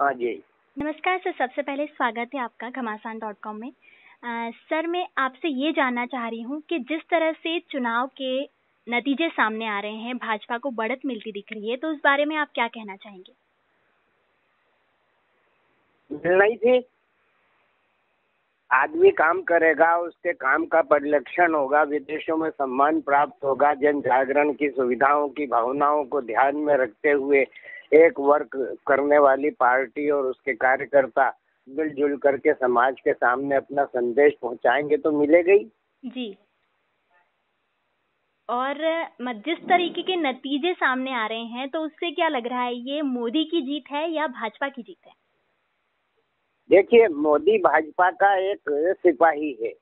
हाँ जी। नमस्कार सर सबसे पहले स्वागत है आपका घमासान डॉट कॉम में। आ, सर मैं आपसे ये जानना चाह रही हूँ कि जिस तरह से चुनाव के नतीजे सामने आ रहे हैं भाजपा को बढ़त मिलती दिख रही है तो उस बारे में आप क्या कहना चाहेंगे? नहीं थी आदमी काम करेगा, उसके काम का परिलक्षण होगा, विदेशों में सम्मान प्राप्त होगा, जन जागरण की सुविधाओं की भावनाओं को ध्यान में रखते हुए एक वर्क करने वाली पार्टी और उसके कार्यकर्ता मिलजुल करके समाज के सामने अपना संदेश पहुंचाएँगे तो मिलेगा ही। जी। और जिस तरीके के नतीजे सामने आ रहे हैं तो उससे क्या लग रहा है, ये मोदी की जीत है या भाजपा की जीत है? देखिए मोदी भाजपा का एक सिपाही है।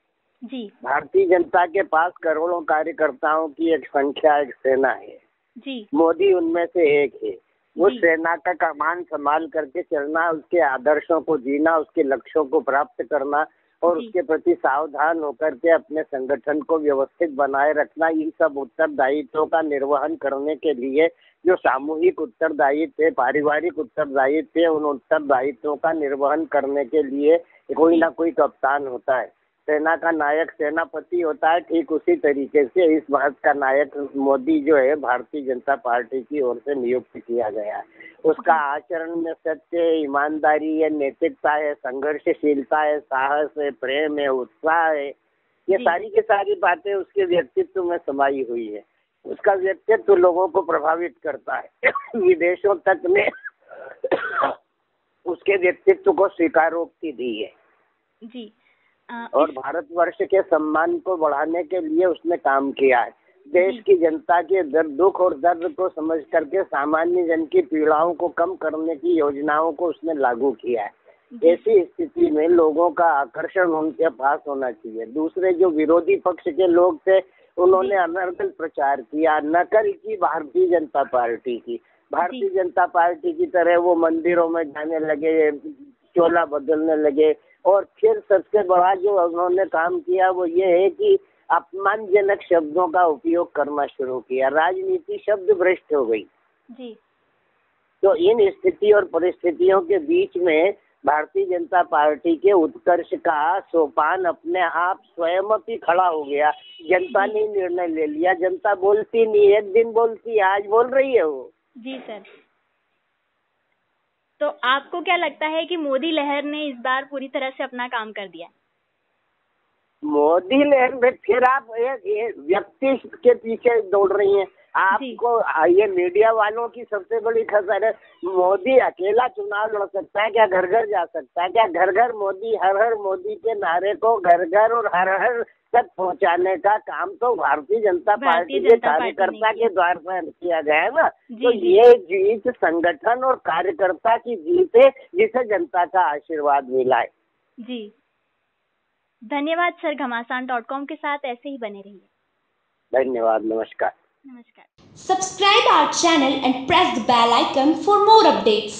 जी। भारतीय जनता के पास करोड़ों कार्यकर्ताओं की एक संख्या एक सेना है। जी। मोदी उनमें से एक है। वो सेना का कमान संभाल करके चलना उसके आदर्शों को जीना उसके लक्ष्यों को प्राप्त करना और उसके प्रति सावधान होकर के अपने संगठन को व्यवस्थित बनाए रखना इन सब उत्तरदायित्व का निर्वहन करने के लिए जो सामूहिक उत्तरदायित्व है पारिवारिक उत्तरदायित्व है उन उत्तरदायित्वों का निर्वहन करने के लिए कोई ना कोई कप्तान होता है। सेना का नायक सेनापति होता है ठीक उसी तरीके से इस बात का नायक मोदी जो है भारतीय जनता पार्टी की ओर से नियुक्त किया गया है। उसका आचरण में सत्य ईमानदारी है नैतिकता है संघर्षशीलता है साहस है प्रेम है उत्साह है ये सारी की सारी बातें उसके व्यक्तित्व में समाई हुई है। उसका व्यक्तित्व लोगों को प्रभावित करता है। विदेशों तक ने उसके व्यक्तित्व को स्वीकारोक्ति दी है। जी। और भारतवर्ष के सम्मान को बढ़ाने के लिए उसने काम किया है। देश की जनता के दर्द दुख और दर्द को समझ करके सामान्य जन की पीड़ाओं को कम करने की योजनाओं को उसने लागू किया है। ऐसी स्थिति में लोगों का आकर्षण उनके पास होना चाहिए। दूसरे जो विरोधी पक्ष के लोग थे उन्होंने अनर्गल प्रचार किया नकल की भारतीय जनता पार्टी की। भारतीय जनता पार्टी की तरह वो मंदिरों में जाने लगे चोला बदलने लगे। और फिर सबसे बड़ा जो उन्होंने काम किया वो ये है कि अपमानजनक शब्दों का उपयोग करना शुरू किया। राजनीति शब्द भ्रष्ट हो गई। जी। तो इन स्थिति और परिस्थितियों के बीच में भारतीय जनता पार्टी के उत्कर्ष का सोपान अपने आप स्वयं ही खड़ा हो गया। जनता ने निर्णय ले लिया। जनता बोलती नहीं एक दिन बोलती आज बोल रही है वो। जी सर। तो आपको क्या लगता है कि मोदी लहर ने इस बार पूरी तरह से अपना काम कर दिया? मोदी लहर में फिर आप व्यक्ति के पीछे दौड़ रही हैं। आपको ये मीडिया वालों की सबसे बड़ी खबर है मोदी अकेला चुनाव लड़ सकता है क्या घर घर जा सकता है? क्या घर घर मोदी हर हर मोदी के नारे को घर घर और हर हर तक पहुँचाने का काम तो भारतीय जनता पार्टी के कार्यकर्ता के द्वारा किया गया है ना? तो ये जीत संगठन और कार्यकर्ता की जीत है जिसे जनता का आशीर्वाद मिला है। जी। धन्यवाद सर घमासान डॉट कॉम के साथ ऐसे ही बने रहिए। धन्यवाद नमस्कार। नमस्कार। Subscribe our channel and press the bell icon for more updates